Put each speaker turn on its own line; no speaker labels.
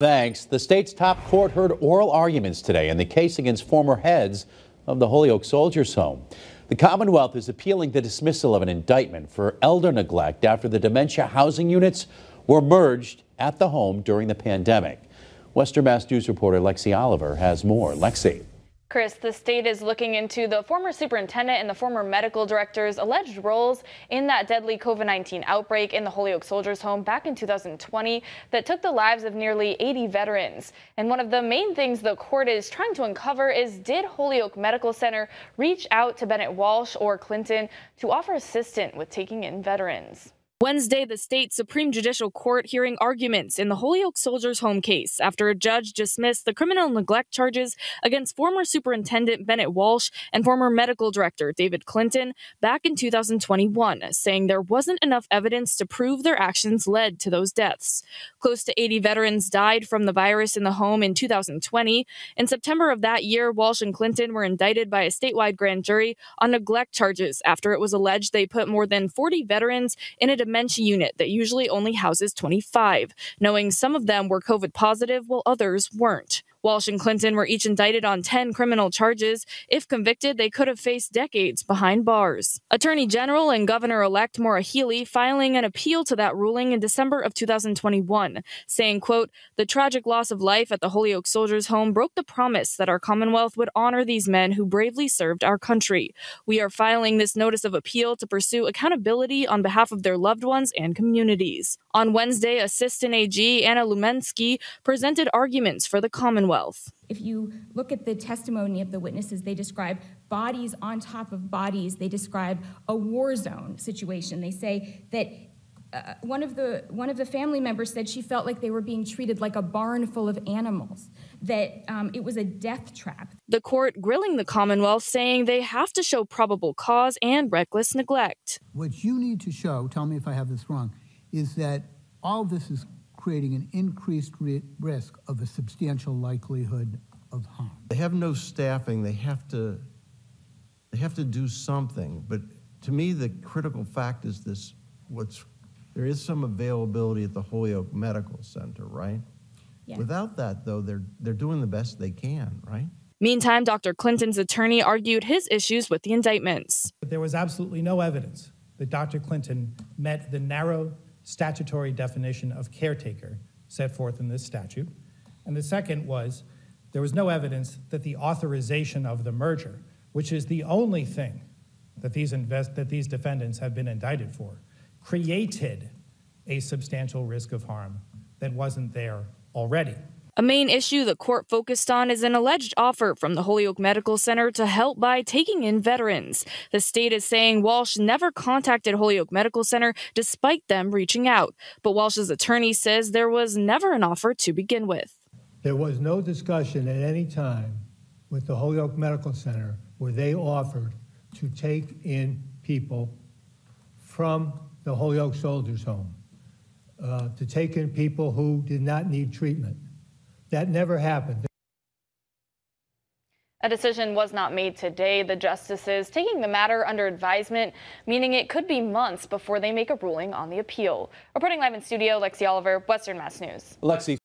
Thanks. The state's top court heard oral arguments today in the case against former heads of the Holyoke Soldiers Home. The Commonwealth is appealing the dismissal of an indictment for elder neglect after the dementia housing units were merged at the home during the pandemic. Western Mass News reporter Lexi Oliver has more. Lexi.
Chris, the state is looking into the former superintendent and the former medical director's alleged roles in that deadly COVID-19 outbreak in the Holyoke Soldiers Home back in 2020 that took the lives of nearly 80 veterans. And one of the main things the court is trying to uncover is did Holyoke Medical Center reach out to Bennett Walsh or Clinton to offer assistance with taking in veterans? Wednesday, the state Supreme Judicial Court hearing arguments in the Holyoke Soldiers Home case after a judge dismissed the criminal neglect charges against former Superintendent Bennett Walsh and former medical director David Clinton back in 2021, saying there wasn't enough evidence to prove their actions led to those deaths. Close to 80 veterans died from the virus in the home in 2020. In September of that year, Walsh and Clinton were indicted by a statewide grand jury on neglect charges after it was alleged they put more than 40 veterans in a dementia unit that usually only houses 25, knowing some of them were COVID positive while others weren't. Walsh and Clinton were each indicted on 10 criminal charges. If convicted, they could have faced decades behind bars. Attorney General and Governor elect Maura Healey filing an appeal to that ruling in December of 2021, saying, quote, The tragic loss of life at the Holyoke Soldiers Home broke the promise that our Commonwealth would honor these men who bravely served our country. We are filing this notice of appeal to pursue accountability on behalf of their loved ones and communities. On Wednesday, Assistant AG Anna Lumensky presented arguments for the Commonwealth Commonwealth.
If you look at the testimony of the witnesses, they describe bodies on top of bodies. They describe a war zone situation. They say that uh, one of the one of the family members said she felt like they were being treated like a barn full of animals that um, it was a death trap
the court grilling the commonwealth saying they have to show probable cause and reckless neglect
what you need to show tell me if i have this wrong is that all this is creating an increased risk of a substantial likelihood of harm.
They have no staffing. They have to they have to do something. But to me, the critical fact is this: what's there is some availability at the Holyoke Medical Center, right? Yeah. Without that, though, they're they're doing the best they can, right?
Meantime, Dr. Clinton's attorney argued his issues with the indictments.
But there was absolutely no evidence that Dr. Clinton met the narrow statutory definition of caretaker set forth in this statute. And the second was there was no evidence that the authorization of the merger, which is the only thing that these, invest, that these defendants have been indicted for, created a substantial risk of harm that wasn't there already.
A main issue the court focused on is an alleged offer from the Holyoke Medical Center to help by taking in veterans. The state is saying Walsh never contacted Holyoke Medical Center despite them reaching out. But Walsh's attorney says there was never an offer to begin with.
There was no discussion at any time with the Holyoke Medical Center where they offered to take in people from the Holyoke Soldiers Home, uh, to take in people who did not need treatment. That never happened.
A decision was not made today. The justices taking the matter under advisement, meaning it could be months before they make a ruling on the appeal. Reporting live in studio, Lexi Oliver, Western Mass News.
Lexi.